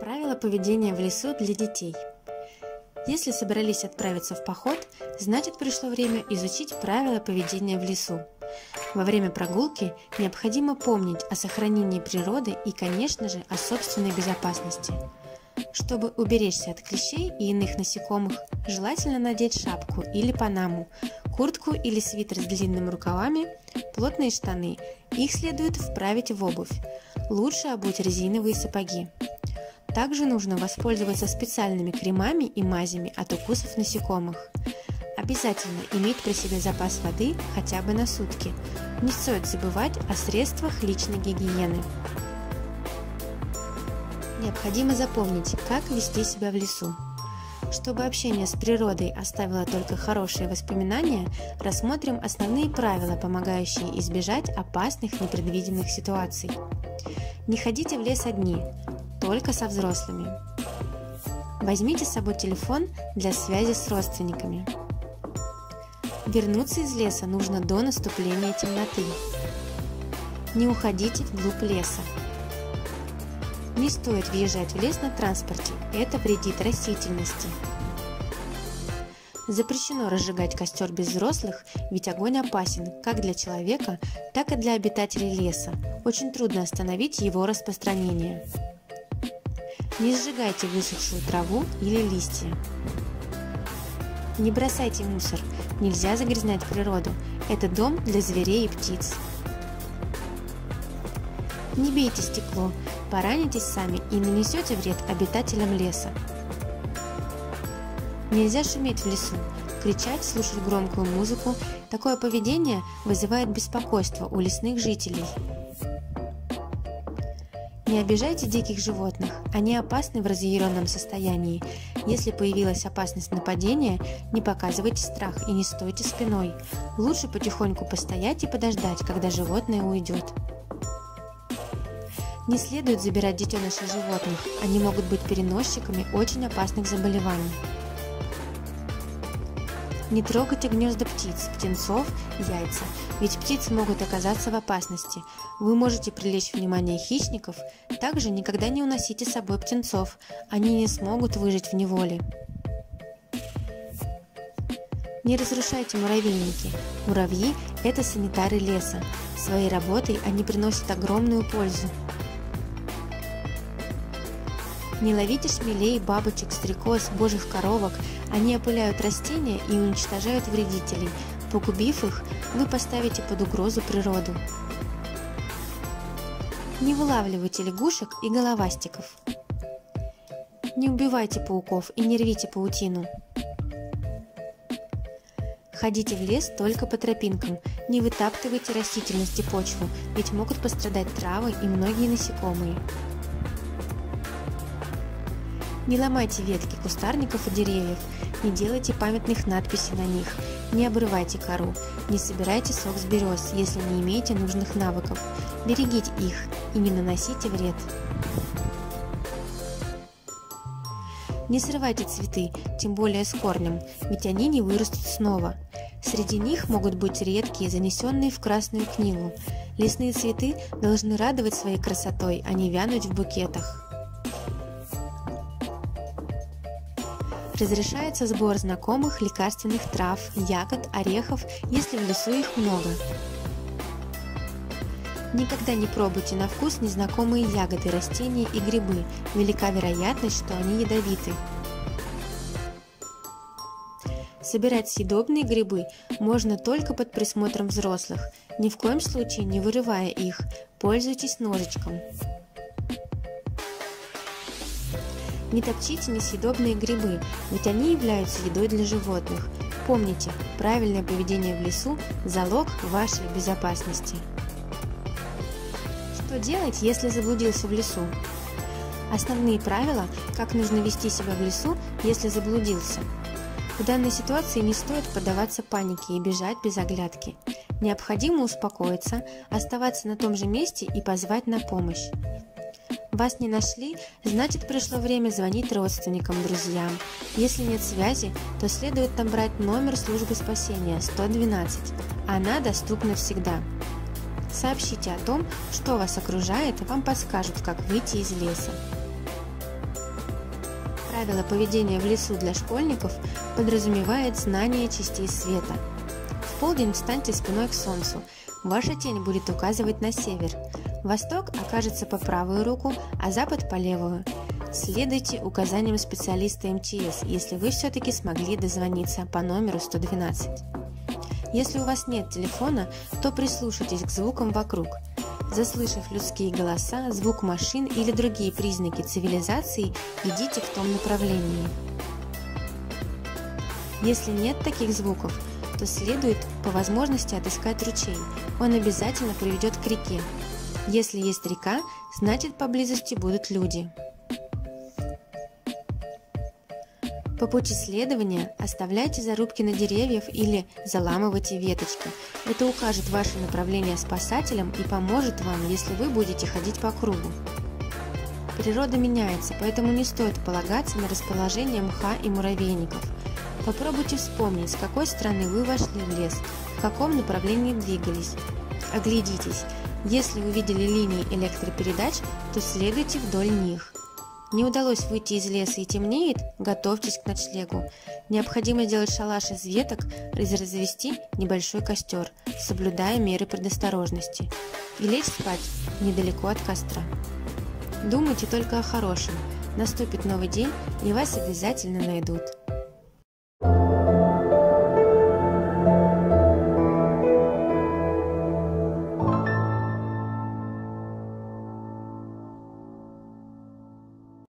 Правила поведения в лесу для детей. Если собрались отправиться в поход, значит пришло время изучить правила поведения в лесу. Во время прогулки необходимо помнить о сохранении природы и, конечно же, о собственной безопасности. Чтобы уберечься от клещей и иных насекомых, желательно надеть шапку или панаму, куртку или свитер с длинными рукавами, плотные штаны. Их следует вправить в обувь. Лучше обуть резиновые сапоги. Также нужно воспользоваться специальными кремами и мазями от укусов насекомых. Обязательно иметь при себе запас воды хотя бы на сутки. Не стоит забывать о средствах личной гигиены. Необходимо запомнить, как вести себя в лесу. Чтобы общение с природой оставило только хорошие воспоминания, рассмотрим основные правила, помогающие избежать опасных непредвиденных ситуаций. Не ходите в лес одни, только со взрослыми. Возьмите с собой телефон для связи с родственниками. Вернуться из леса нужно до наступления темноты. Не уходите вглубь леса. Не стоит въезжать в лес на транспорте, это вредит растительности. Запрещено разжигать костер без взрослых, ведь огонь опасен как для человека, так и для обитателей леса. Очень трудно остановить его распространение. Не сжигайте высохшую траву или листья. Не бросайте мусор, нельзя загрязнять природу. Это дом для зверей и птиц. Не бейте стекло, поранитесь сами и нанесете вред обитателям леса. Нельзя шуметь в лесу, кричать, слушать громкую музыку. Такое поведение вызывает беспокойство у лесных жителей. Не обижайте диких животных, они опасны в разъяренном состоянии. Если появилась опасность нападения, не показывайте страх и не стойте спиной. Лучше потихоньку постоять и подождать, когда животное уйдет. Не следует забирать детенышей животных, они могут быть переносчиками очень опасных заболеваний. Не трогайте гнезда птиц, птенцов, яйца, ведь птицы могут оказаться в опасности. Вы можете привлечь внимание хищников, также никогда не уносите с собой птенцов, они не смогут выжить в неволе. Не разрушайте муравейники. Муравьи – это санитары леса. Своей работой они приносят огромную пользу. Не ловите шмелей, бабочек, стрекоз, божьих коровок. Они опыляют растения и уничтожают вредителей. Погубив их, вы поставите под угрозу природу. Не вылавливайте лягушек и головастиков. Не убивайте пауков и не рвите паутину. Ходите в лес только по тропинкам, не вытаптывайте растительность и почву, ведь могут пострадать травы и многие насекомые. Не ломайте ветки кустарников и деревьев, не делайте памятных надписей на них, не обрывайте кору, не собирайте сок с берез, если не имеете нужных навыков. Берегите их и не наносите вред. Не срывайте цветы, тем более с корнем, ведь они не вырастут снова. Среди них могут быть редкие, занесенные в Красную книгу. Лесные цветы должны радовать своей красотой, а не вянуть в букетах. Разрешается сбор знакомых лекарственных трав, ягод, орехов, если в лесу их много. Никогда не пробуйте на вкус незнакомые ягоды, растения и грибы. Велика вероятность, что они ядовиты. Собирать съедобные грибы можно только под присмотром взрослых, ни в коем случае не вырывая их. Пользуйтесь ножичком. Не топчите несъедобные грибы, ведь они являются едой для животных. Помните, правильное поведение в лесу – залог вашей безопасности. Что делать, если заблудился в лесу? Основные правила, как нужно вести себя в лесу, если заблудился. В данной ситуации не стоит поддаваться панике и бежать без оглядки. Необходимо успокоиться, оставаться на том же месте и позвать на помощь. Вас не нашли, значит пришло время звонить родственникам, друзьям. Если нет связи, то следует набрать номер службы спасения 112. Она доступна всегда. Сообщите о том, что вас окружает, и вам подскажут, как выйти из леса. Правило поведения в лесу для школьников подразумевает знание частей света. В полдень встаньте спиной к солнцу. Ваша тень будет указывать на север. Восток окажется по правую руку, а запад по левую. Следуйте указаниям специалиста МЧС, если вы все-таки смогли дозвониться по номеру 112. Если у вас нет телефона, то прислушайтесь к звукам вокруг. Заслышав людские голоса, звук машин или другие признаки цивилизации, идите в том направлении. Если нет таких звуков, то следует по возможности отыскать ручей. Он обязательно приведет к реке. Если есть река, значит поблизости будут люди. По пути следования оставляйте зарубки на деревьях или заламывайте веточки. Это укажет ваше направление спасателям и поможет вам, если вы будете ходить по кругу. Природа меняется, поэтому не стоит полагаться на расположение мха и муравейников. Попробуйте вспомнить, с какой стороны вы вошли в лес, в каком направлении двигались. Оглядитесь. Если увидели линии электропередач, то следуйте вдоль них. Не удалось выйти из леса и темнеет, готовьтесь к ночлегу. Необходимо сделать шалаш из веток и развести небольшой костер, соблюдая меры предосторожности. И лечь спать недалеко от костра. Думайте только о хорошем. Наступит новый день, и вас обязательно найдут.